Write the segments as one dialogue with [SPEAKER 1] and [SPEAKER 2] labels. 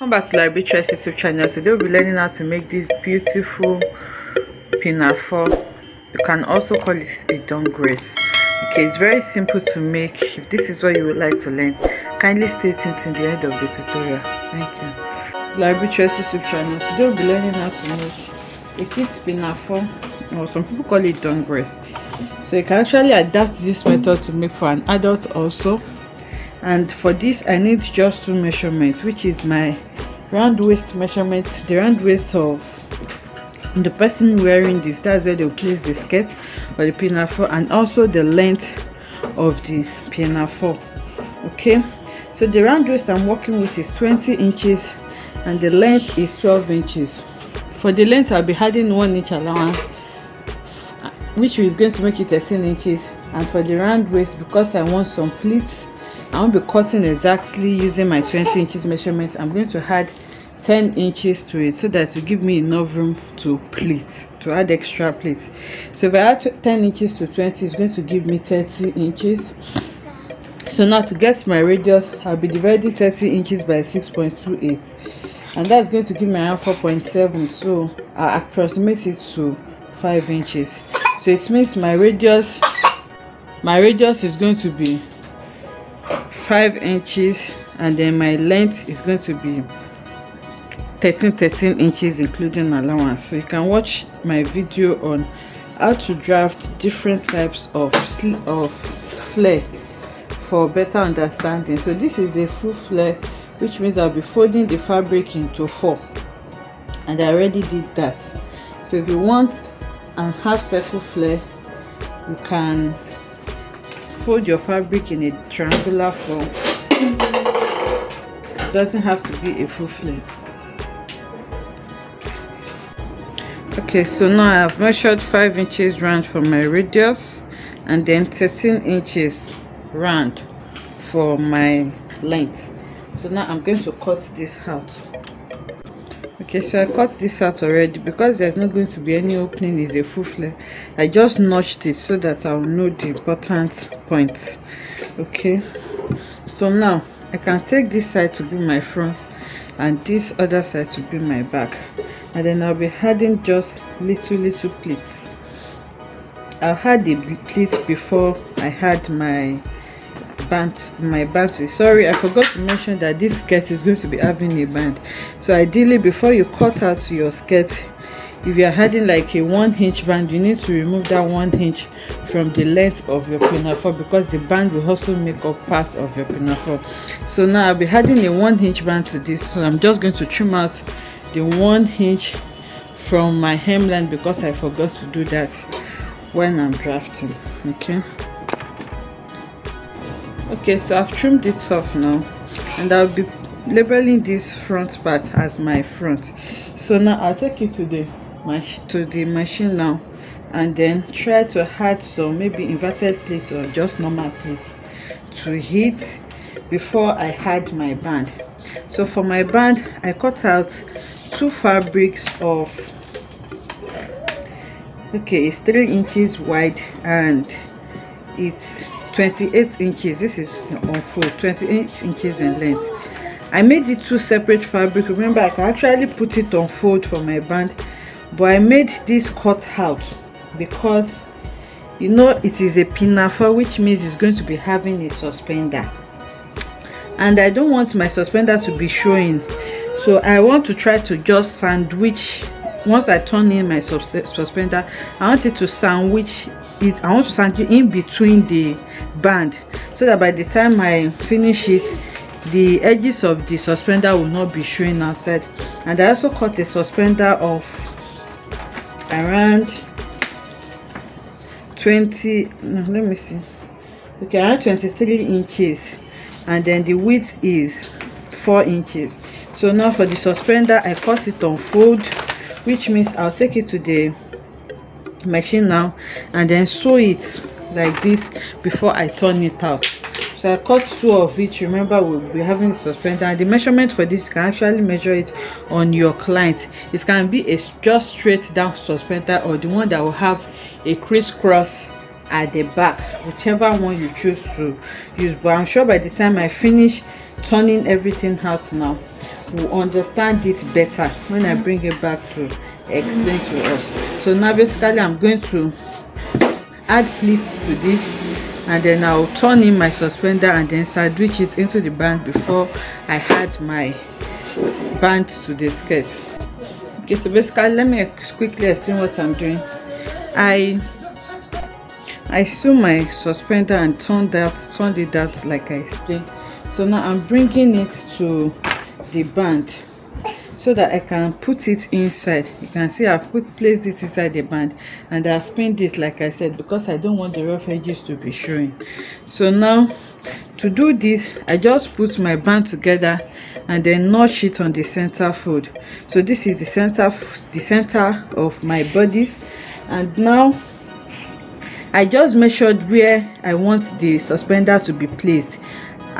[SPEAKER 1] welcome back to LarryB youtube channel today we'll be learning how to make this beautiful pinafore. You can also call it a dungarees okay it's very simple to make. If this is what you would like to learn kindly stay tuned to the end of the tutorial. Thank you. To LarryB youtube channel today we'll be learning how to make a kit pinafore or some people call it dungarees so you can actually adapt this method to make for an adult also. And for this i need just two measurements which is my round waist measurement the round waist of the person wearing this that's where they'll place the skirt or the pinafore and also the length of the pinafore okay? So the round waist i'm working with is 20 inches and the length is 12 inches. For the length i'll be adding one inch allowance which is going to make it 13 inches. And for the round waist because i want some pleats I won't be cutting exactly using my 20 inches measurements. I'm going to add 10 inches to it so that to give me enough room to pleat, to add extra pleat. So if I add 10 inches to 20, it's going to give me 30 inches. So now to get my radius, I'll be dividing 30 inches by 6.28 and that's going to give me around 4.7 so I'll approximate it to 5 inches. So it means my radius, my radius is going to be 5 inches and then my length is going to be 13 13 inches including allowance. So you can watch my video on how to draft different types of of flare for better understanding. So this is a full flare which means i'll be folding the fabric into four. And i already did that. So if you want a half circle flare you can fold your fabric in a triangular form. It doesn't have to be a full flare okay so now i have measured five inches round for my radius and then 13 inches round for my length. So now i'm going to cut this out okay so i cut this out already because there's not going to be any opening is a full flare. I just notched it so that i'll know the important point okay so now i can take this side to be my front and this other side to be my back. And then i'll be adding just little little pleats. I'll add the pleats before i had my band my battery sorry i forgot to mention that this skirt is going to be having a band. So ideally before you cut out your skirt if you are adding like a one inch band you need to remove that one inch from the length of your pinafore because the band will also make up part of your pinafore. So now i'll be adding a one inch band to this. So i'm just going to trim out the one inch from my hemline because i forgot to do that when i'm drafting okay okay so i've trimmed it off now. And i'll be labeling this front part as my front. So now i'll take it to the to the machine now. And then try to add some maybe inverted plates or just normal plates to heat before i add my band. So for my band i cut out two fabrics of okay it's three inches wide and it's 28 inches. This is on fold 28 inches in length. I made it two separate fabric. Remember i can actually put it on fold for my band but i made this cut out because you know it is a pinafore which means it's going to be having a suspender. And i don't want my suspender to be showing. So i want to try to just sandwich. Once i turn in my suspender i want it to sandwich it i want to sandwich in between the band so that by the time I finish it the edges of the suspender will not be showing outside. And I also cut a suspender of around 20 no, let me see. Okay around 23 inches. And then the width is 4 inches. So now for the suspender I cut it on fold which means I'll take it to the machine now and then sew it like this before i turn it out. So i cut two of each remember we'll be having suspender and the measurement for this you can actually measure it on your client. It can be a just straight down suspender or the one that will have a crisscross at the back whichever one you choose to use. But i'm sure by the time i finish turning everything out now will understand it better when i bring it back to explain to us. So now basically i'm going to add pleats to this and then i'll turn in my suspender and then sandwich it into the band before i add my band to the skirt. Okay so basically let me quickly explain what i'm doing. I i sew my suspender and turn that turned it out like i explained. So now i'm bringing it to the band so that i can put it inside. You can see i've put placed it inside the band and i've pinned it like i said because i don't want the rough edges to be showing. So now to do this i just put my band together and then notch it on the center fold. So this is the center the center of my bodice and now i just measured where i want the suspender to be placed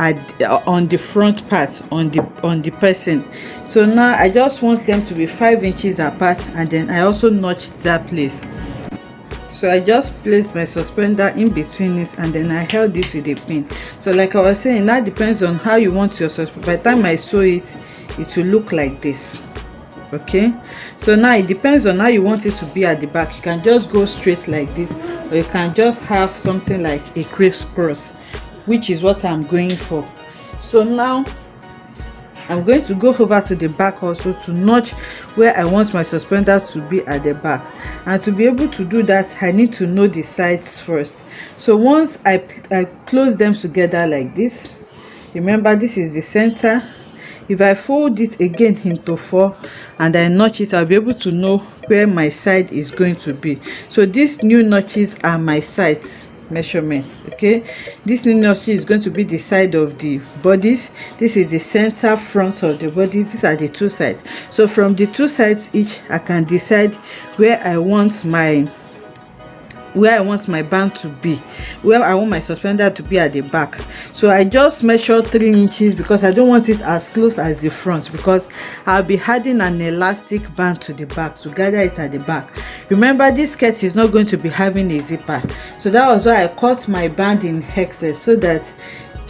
[SPEAKER 1] at uh, on the front part on the on the person. So now i just want them to be five inches apart and then i also notched that place. So i just placed my suspender in between it and then i held it with a pin. So like i was saying that depends on how you want your suspender by the time i sew it it will look like this. Okay? So now it depends on how you want it to be at the back. You can just go straight like this or you can just have something like a crisscross which is what i'm going for. So now i'm going to go over to the back also to notch where i want my suspender to be at the back. And to be able to do that i need to know the sides first. So once i i close them together like this remember this is the center. If i fold it again into four and i notch it i'll be able to know where my side is going to be. So these new notches are my sides measurement okay? This new notch is going to be the side of the bodies. This is the center front of the bodies. These are the two sides. So from the two sides each i can decide where i want my where I want my band to be where I want my suspender to be at the back. So I just measure three inches because I don't want it as close as the front because I'll be adding an elastic band to the back to gather it at the back. Remember this skirt is not going to be having a zipper. So that was why I cut my band in hexes so that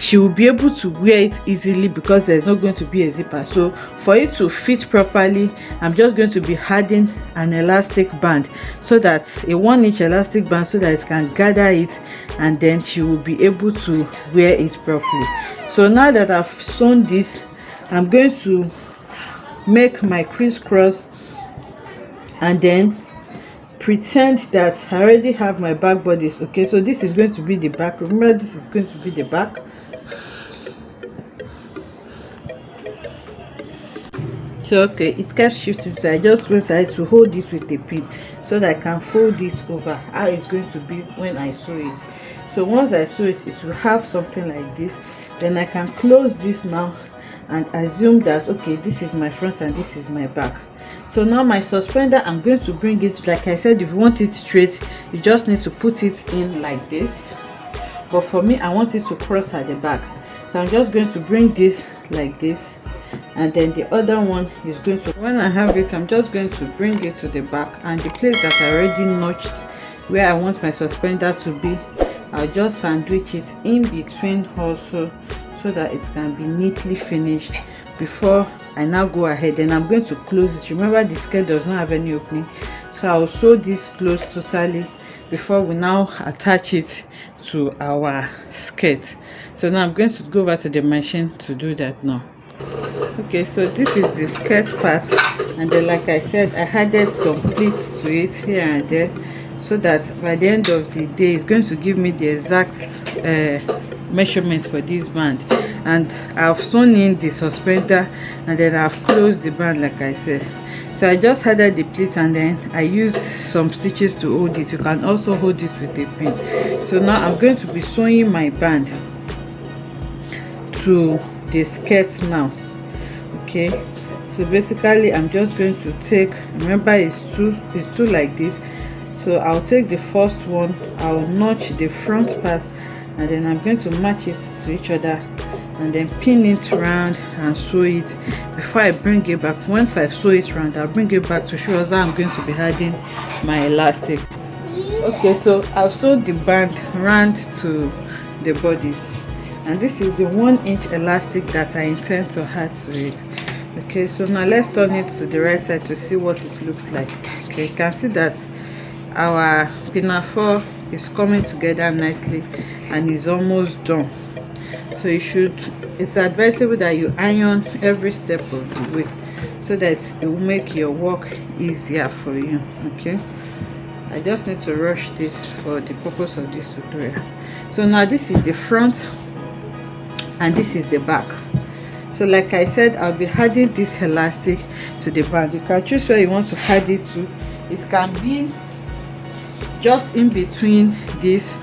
[SPEAKER 1] she will be able to wear it easily because there's not going to be a zipper. So for it to fit properly i'm just going to be adding an elastic band so that a one inch elastic band so that it can gather it and then she will be able to wear it properly. So now that i've sewn this i'm going to make my crisscross and then pretend that i already have my back bodice okay? So this is going to be the back remember this is going to be the back so okay it kept shifting so i just went ahead to hold it with a pin so that i can fold it over how it's going to be when i sew it. So once i sew it it will have something like this. Then i can close this now and assume that okay this is my front and this is my back. So now my suspender i'm going to bring it like i said if you want it straight you just need to put it in like this. But for me i want it to cross at the back. So i'm just going to bring this like this and then the other one is going to when i have it i'm just going to bring it to the back and the place that i already notched where i want my suspender to be i'll just sandwich it in between also so that it can be neatly finished before i now go ahead. And i'm going to close it. Remember the skirt does not have any opening. So i'll sew this closed totally before we now attach it to our skirt. So now i'm going to go over to the machine to do that now okay so this is the skirt part and then like i said i added some pleats to it here and there so that by the end of the day it's going to give me the exact uh, measurements for this band. And i've sewn in the suspender and then i've closed the band like i said. So i just added the pleat and then i used some stitches to hold it. You can also hold it with a pin. So now i'm going to be sewing my band to the skirt now. Okay so basically i'm just going to take remember it's two it's two like this. So i'll take the first one i'll notch the front part and then i'm going to match it to each other and then pin it around and sew it. Before i bring it back once i sew it round i'll bring it back to show us how i'm going to be adding my elastic. Okay so i've sewed the band round to the bodice and this is the one inch elastic that i intend to add to it. Okay so now let's turn it to the right side to see what it looks like. Okay you can see that our pinafore is coming together nicely and is almost done. So you should it's advisable that you iron every step of the way so that it will make your work easier for you okay? I just need to rush this for the purpose of this tutorial. So now this is the front and this is the back. So like i said i'll be adding this elastic to the band you can choose where you want to add it to. It can be just in between this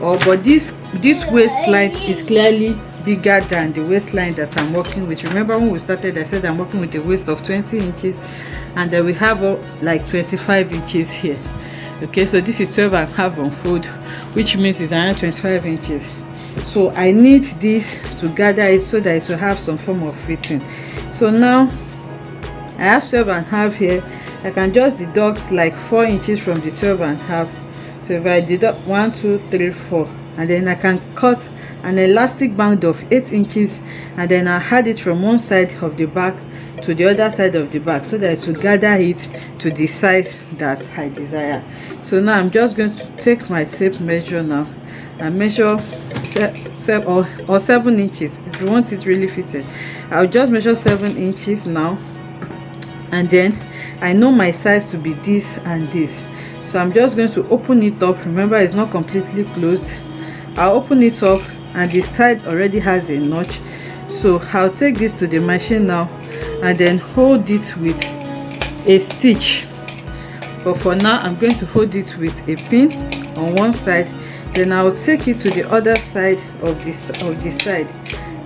[SPEAKER 1] or but this this waistline is clearly bigger than the waistline that i'm working with. Remember when we started i said i'm working with a waist of 20 inches and then we have uh, like 25 inches here. Okay so this is 12 and a half on unfold which means it's around 25 inches so i need this to gather it so that it will have some form of fitting so now i have 12 and half here. I can just deduct like four inches from the 12 and half. So if i deduct one two three four and then i can cut an elastic band of 8 inches and then i add it from one side of the back to the other side of the back so that it will gather it to the size that i desire. So now i'm just going to take my tape measure now and measure seven or, or seven inches. If you want it really fitted i'll just measure seven inches now. And then i know my size to be this and this. So i'm just going to open it up. Remember it's not completely closed. I'll open it up and the side already has a notch. So i'll take this to the machine now and then hold it with a stitch. But for now i'm going to hold it with a pin on one side then i'll take it to the other side of this of the side.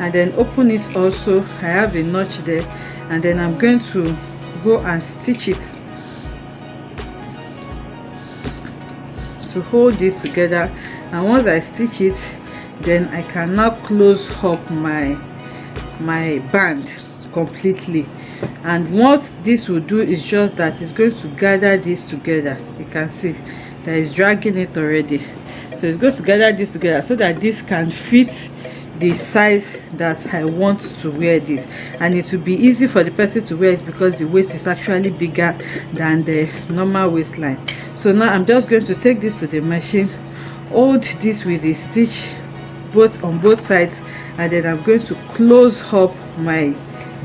[SPEAKER 1] And then open it also. I have a notch there. And then i'm going to go and stitch it. To hold this together. And once i stitch it then i can now close up my my band completely. And what this will do is just that it's going to gather this together. You can see that is dragging it already so it's going to gather this together so that this can fit the size that I want to wear this. And it will be easy for the person to wear it because the waist is actually bigger than the normal waistline. So now I'm just going to take this to the machine hold this with a stitch both on both sides and then I'm going to close up my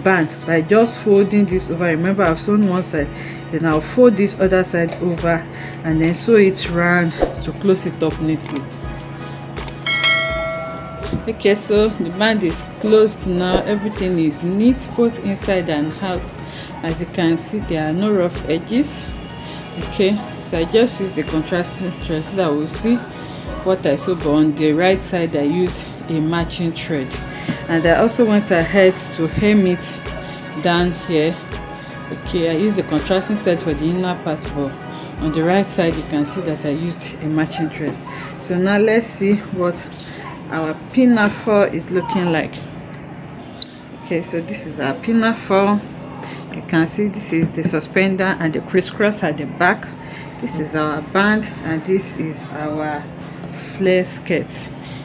[SPEAKER 1] band by just folding this over. Remember I've sewn one side then I'll fold this other side over and then sew it round to close it up neatly. Okay so the band is closed now. Everything is neat both inside and out. As you can see there are no rough edges. Okay so i just use the contrasting thread so that we'll see what i sew but on the right side i use a matching thread. And i also went ahead to hem it down here okay i use the contrasting thread for the inner part but on the right side you can see that i used a matching thread. So now let's see what our pinafore is looking like. Okay so this is our pinafore. You can see this is the suspender and the crisscross at the back. This is our band and this is our flare skirt.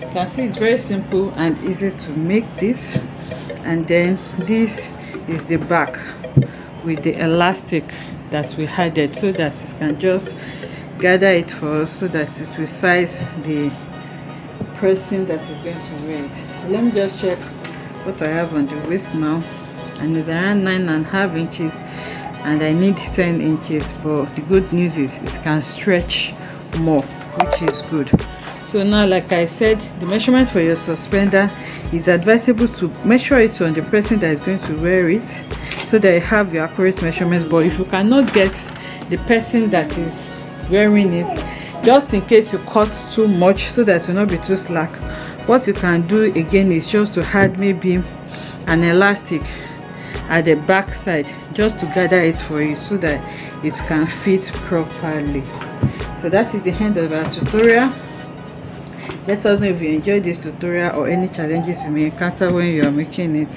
[SPEAKER 1] You can see it's very simple and easy to make this. And then this is the back with the elastic that we added so that it can just gather it for us so that it will size the person that is going to wear it so let me just check what i have on the waist now. And it's around nine and a half inches and i need 10 inches but the good news is it can stretch more which is good so now like i said the measurement for your suspender is advisable to measure it on the person that is going to wear it so that you have your accurate measurements but if you cannot get the person that is wearing it just in case you cut too much so that will not be too slack what you can do again is just to add maybe an elastic at the back side just to gather it for you so that it can fit properly. So that is the end of our tutorial let us know if you enjoyed this tutorial or any challenges you may encounter when you are making it.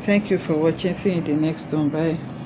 [SPEAKER 1] Thank you for watching. See you in the next one. Bye